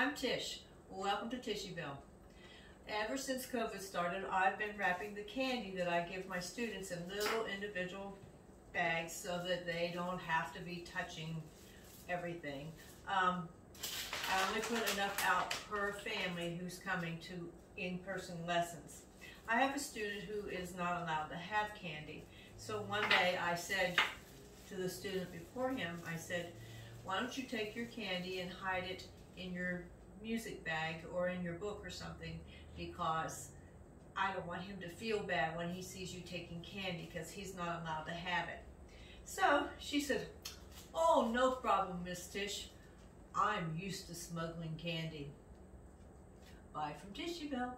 I'm Tish. Welcome to Tishyville. Ever since COVID started, I've been wrapping the candy that I give my students in little individual bags so that they don't have to be touching everything. Um, I only put enough out per family who's coming to in-person lessons. I have a student who is not allowed to have candy. So one day I said to the student before him, I said, why don't you take your candy and hide it in your music bag or in your book or something because I don't want him to feel bad when he sees you taking candy because he's not allowed to have it. So she said, oh, no problem, Miss Tish. I'm used to smuggling candy. Bye from Tishyville.